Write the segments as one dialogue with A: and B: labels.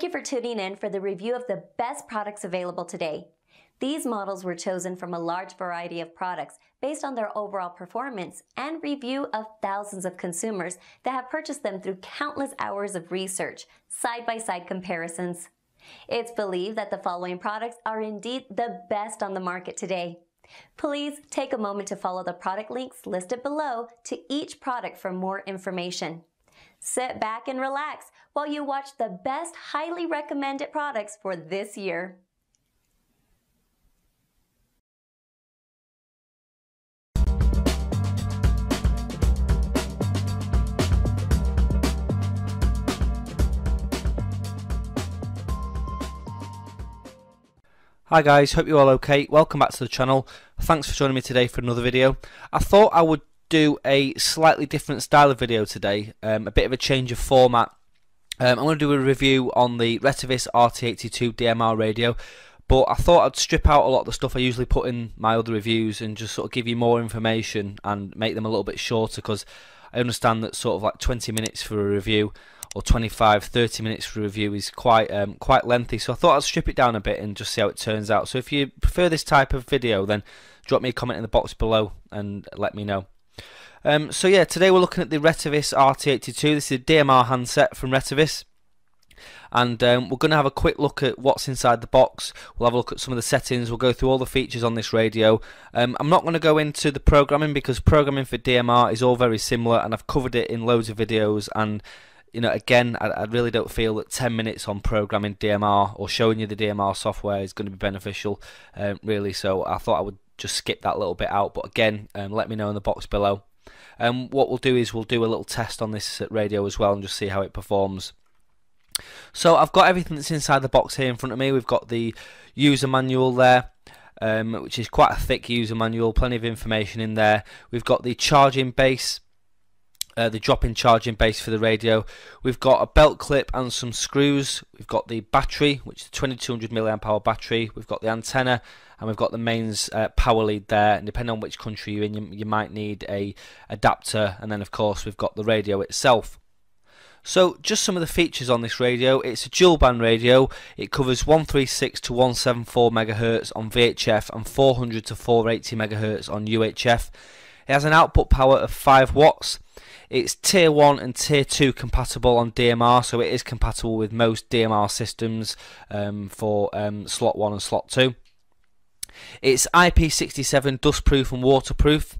A: Thank you for tuning in for the review of the best products available today. These models were chosen from a large variety of products based on their overall performance and review of thousands of consumers that have purchased them through countless hours of research, side by side comparisons. It's believed that the following products are indeed the best on the market today. Please take a moment to follow the product links listed below to each product for more information. Sit back and relax while you watch the best highly recommended products for this year.
B: Hi guys, hope you're all okay. Welcome back to the channel. Thanks for joining me today for another video. I thought I would do a slightly different style of video today, um, a bit of a change of format. Um, I'm going to do a review on the Retevis RT82 DMR radio, but I thought I'd strip out a lot of the stuff I usually put in my other reviews and just sort of give you more information and make them a little bit shorter because I understand that sort of like 20 minutes for a review or 25 30 minutes for a review is quite um, quite lengthy. So I thought I'd strip it down a bit and just see how it turns out. So if you prefer this type of video then drop me a comment in the box below and let me know um, so yeah today we're looking at the Retevis RT82 this is a DMR handset from Retevis and um, we're going to have a quick look at what's inside the box. We'll have a look at some of the settings. We'll go through all the features on this radio. Um, I'm not going to go into the programming because programming for DMR is all very similar, and I've covered it in loads of videos. And you know, again, I, I, really don't feel that 10 minutes on programming DMR or showing you the DMR software is going to be beneficial, um, really. So I thought I would just skip that little bit out. But again, um, let me know in the box below. And um, what we'll do is we'll do a little test on this at radio as well and just see how it performs. So I've got everything that's inside the box here in front of me. We've got the user manual there. Um, which is quite a thick user manual, plenty of information in there. We've got the charging base, uh, the drop-in charging base for the radio. We've got a belt clip and some screws. We've got the battery, which is a 2200 milliamp hour battery. We've got the antenna, and we've got the mains uh, power lead there. And depending on which country you're in, you, you might need a adapter. And then, of course, we've got the radio itself. So just some of the features on this radio. It's a dual band radio. It covers 136 to 174 megahertz on VHF and 400 to 480 megahertz on UHF. It has an output power of 5 watts. It's tier 1 and tier 2 compatible on DMR, so it is compatible with most DMR systems um, for um, slot 1 and slot 2. It's IP67 dustproof and waterproof.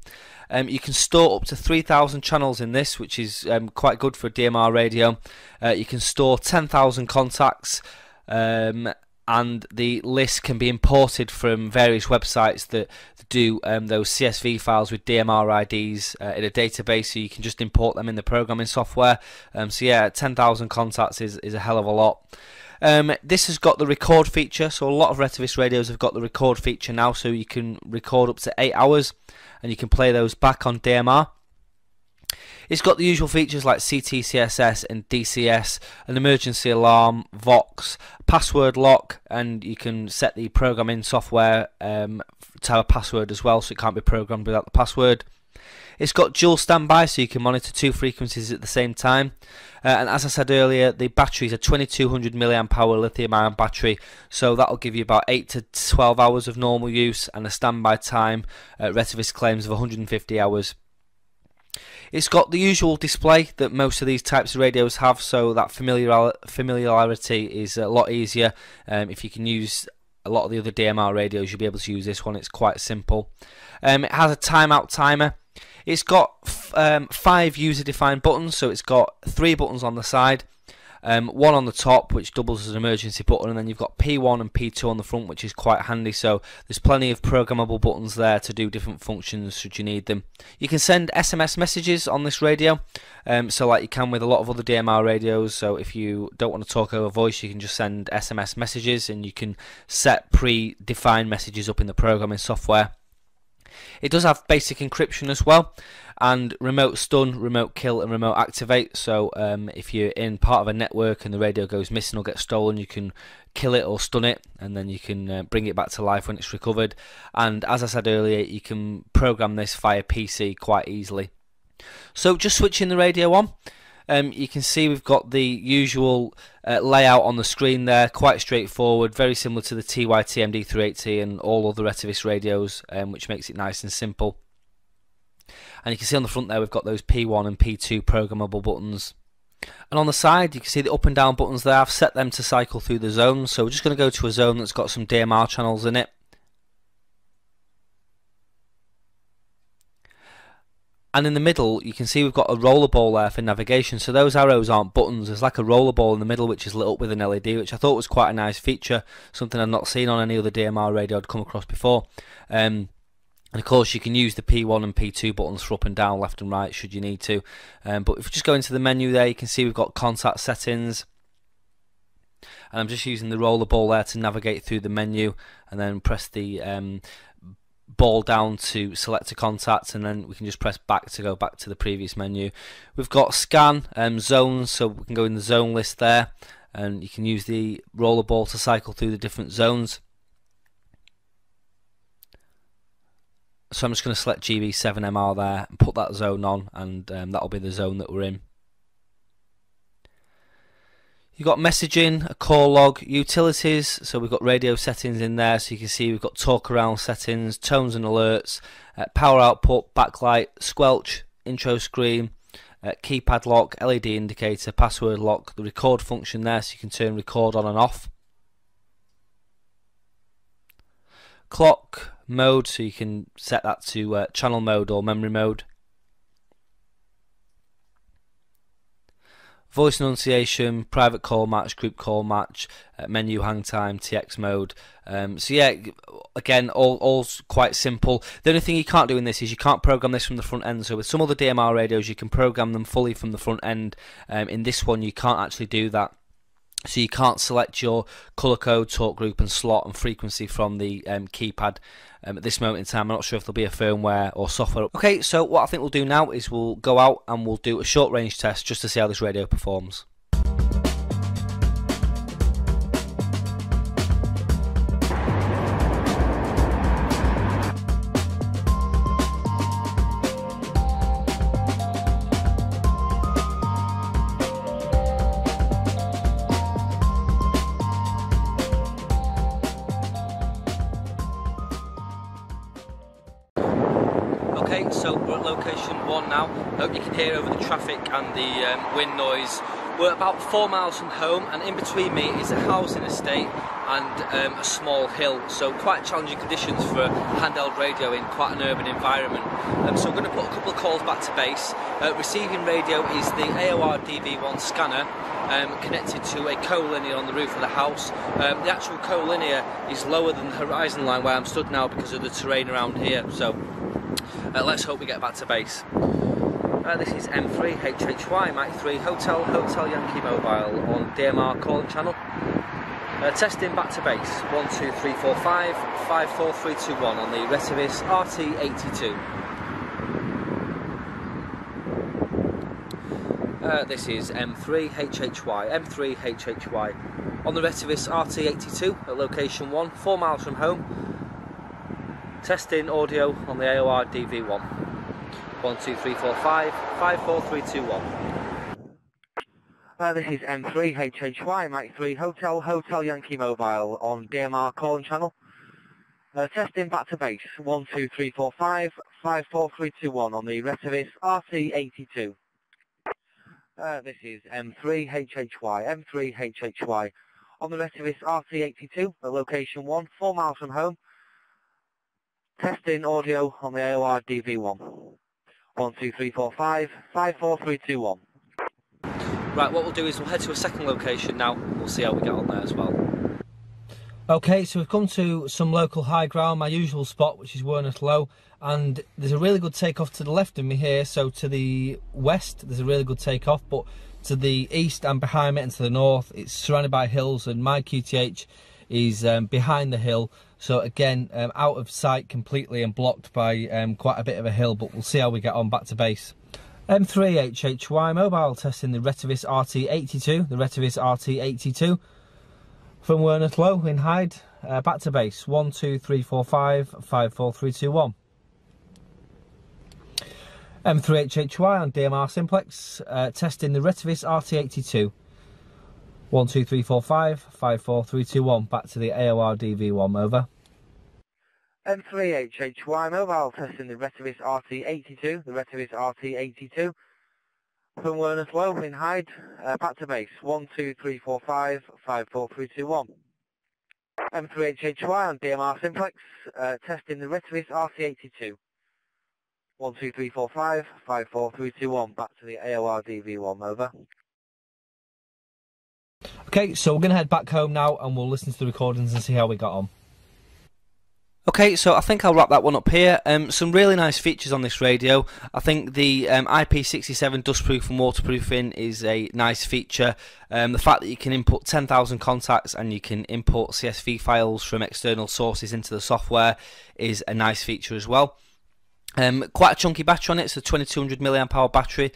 B: Um, you can store up to 3,000 channels in this, which is um, quite good for a DMR radio. Uh, you can store 10,000 contacts. Um, and the list can be imported from various websites that do um, those CSV files with DMR IDs uh, in a database, so you can just import them in the programming software. Um, so yeah, 10,000 contacts is, is a hell of a lot. Um, this has got the record feature, so a lot of Retevis radios have got the record feature now, so you can record up to 8 hours and you can play those back on DMR. It's got the usual features like CTCSS and DCS, an emergency alarm, Vox, password lock, and you can set the programming software um, to have a password as well, so it can't be programmed without the password. It's got dual standby, so you can monitor two frequencies at the same time. Uh, and as I said earlier, the battery is a 2200 milliamp hour lithium ion battery, so that'll give you about 8 to 12 hours of normal use and a standby time. Uh, Retevis claims of 150 hours. It's got the usual display that most of these types of radios have, so that familiar familiarity is a lot easier. Um, if you can use a lot of the other DMR radios, you'll be able to use this one. It's quite simple. Um, it has a timeout timer. It's got um, five user-defined buttons, so it's got three buttons on the side, um, one on the top, which doubles as an emergency button, and then you've got P1 and P2 on the front, which is quite handy. So there's plenty of programmable buttons there to do different functions should you need them. You can send SMS messages on this radio, um, so like you can with a lot of other DMR radios. So if you don't want to talk over voice, you can just send SMS messages, and you can set pre-defined messages up in the programming software. It does have basic encryption as well, and remote stun, remote kill, and remote activate. So um, if you're in part of a network and the radio goes missing or gets stolen, you can kill it or stun it, and then you can uh, bring it back to life when it's recovered. And as I said earlier, you can program this via PC quite easily. So just switching the radio on. Um, you can see we've got the usual uh, layout on the screen there, quite straightforward, very similar to the TYT MD380 and all other Retevis radios, um, which makes it nice and simple. And you can see on the front there we've got those P1 and P2 programmable buttons. And on the side you can see the up and down buttons there, I've set them to cycle through the zones, so we're just going to go to a zone that's got some DMR channels in it. And in the middle, you can see we've got a rollerball there for navigation. So those arrows aren't buttons. There's like a rollerball in the middle, which is lit up with an LED, which I thought was quite a nice feature. Something I've not seen on any other DMR radio I'd come across before. Um, and of course, you can use the P1 and P2 buttons for up and down, left and right, should you need to. Um, but if we just go into the menu there, you can see we've got contact settings. And I'm just using the rollerball there to navigate through the menu, and then press the um, ball down to select a contact and then we can just press back to go back to the previous menu. We've got scan um, zones so we can go in the zone list there and you can use the roller ball to cycle through the different zones. So I'm just going to select GB7MR there and put that zone on and um, that'll be the zone that we're in. You've got messaging, a call log, utilities, so we've got radio settings in there, so you can see we've got talk around settings, tones and alerts, uh, power output, backlight, squelch, intro screen, uh, keypad lock, LED indicator, password lock, the record function there, so you can turn record on and off. Clock mode, so you can set that to uh, channel mode or memory mode. Voice enunciation, private call match, group call match, uh, menu hang time, TX mode. Um, so yeah, again, all all quite simple. The only thing you can't do in this is you can't program this from the front end. So with some other DMR radios, you can program them fully from the front end. Um, in this one, you can't actually do that. So you can't select your color code, talk group, and slot and frequency from the um, keypad um, at this moment in time. I'm not sure if there'll be a firmware or software. Okay, so what I think we'll do now is we'll go out and we'll do a short range test just to see how this radio performs. Okay, so we're at location one now. Hope you can hear over the traffic and the um, wind noise. We're about four miles from home, and in between me is a housing estate and um, a small hill. So quite challenging conditions for handheld radio in quite an urban environment. Um, so I'm going to put a couple of calls back to base. Uh, receiving radio is the AOR DV1 scanner. Um, connected to a collinear on the roof of the house. Um, the actual collinear is lower than the horizon line where I'm stood now because of the terrain around here. So uh, let's hope we get back to base. Uh, this is M3 HHY Mike 3 Hotel Hotel Yankee Mobile on DMR calling channel. Uh, testing back to base 12345 54321 on the Retevis RT82. Uh, this is M3 HHY M3 HHY on the Retevis RT82 at location 1, 4 miles from home Testing audio on the AOR DV1. 12345 54321.
C: Uh, this is M3HHY, Mike 3 Hotel, Hotel Yankee Mobile on DMR calling channel. Uh, testing back to base, 12345 54321 on the Retevis RT82. Uh, this is M3HHY, M3HHY on the Retevis RT82 at location 1, 4 miles from home. Testing audio on the AOR DV1. 12345 54321.
B: Right, what we'll do is we'll head to a second location now. We'll see how we get on there as well. Okay, so we've come to some local high ground, my usual spot, which is Werneth Low, and there's a really good takeoff to the left of me here. So to the west, there's a really good takeoff, but to the east and behind me and to the north, it's surrounded by hills, and my QTH is um, behind the hill. So again, um, out of sight completely and blocked by um, quite a bit of a hill, but we'll see how we get on back to base. M3HHY mobile testing the Retevis RT82, the Retevis RT82 from Werneth Low in Hyde, uh, back to base 12345 54321. M3HHY on DMR simplex, uh, testing the Retevis RT82. 12345 54321, back to the AOR DV1, over.
C: M3HHY mobile testing the Retevis RT82, the Retevis RT82. From Werneth Low in Hyde, uh, back to base, 12345 54321. M3HHY on DMR simplex, uh, testing the Retevis RT82. 12345 54321, back to the AOR DV1, over.
B: Okay, so we're going to head back home now and we'll listen to the recordings and see how we got on. Okay, so I think I'll wrap that one up here. Um, some really nice features on this radio. I think the um, IP67 dustproof and waterproofing is a nice feature. Um, the fact that you can input 10,000 contacts and you can import CSV files from external sources into the software is a nice feature as well. Um, quite a chunky battery on it, it's a 2200 milliamp hour battery.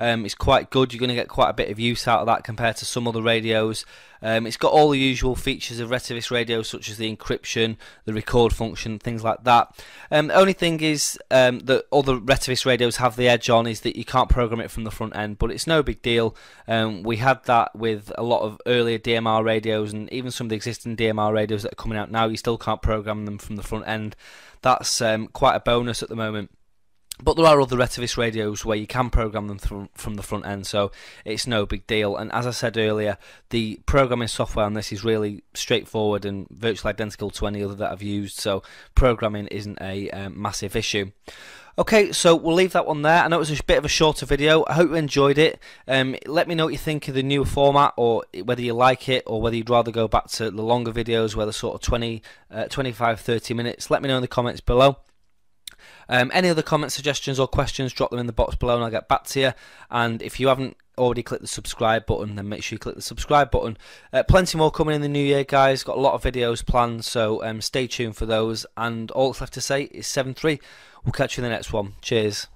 B: Um, it's quite good. You're going to get quite a bit of use out of that compared to some other radios. Um, it's got all the usual features of Retevis radios, such as the encryption, the record function, things like that. Um, the only thing is um, that other Retevis radios have the edge on is that you can't program it from the front end, but it's no big deal. Um, we had that with a lot of earlier DMR radios, and even some of the existing DMR radios that are coming out now. You still can't program them from the front end. That's um, quite a bonus at the moment. But there are other Retevis radios where you can program them from, from the front end, so it's no big deal. And as I said earlier, the programming software on this is really straightforward and virtually identical to any other that I've used, so programming isn't a um, massive issue. Okay, so we'll leave that one there. I know it was a bit of a shorter video. I hope you enjoyed it. Um, let me know what you think of the new format, or whether you like it, or whether you'd rather go back to the longer videos where they're sort of 20, uh, 25, 30 minutes. Let me know in the comments below. Um, any other comments, suggestions, or questions, drop them in the box below and I'll get back to you. And if you haven't already clicked the subscribe button, then make sure you click the subscribe button. Uh, plenty more coming in the new year, guys. Got a lot of videos planned, so um, stay tuned for those. And all that's left to say is 7 3. We'll catch you in the next one. Cheers.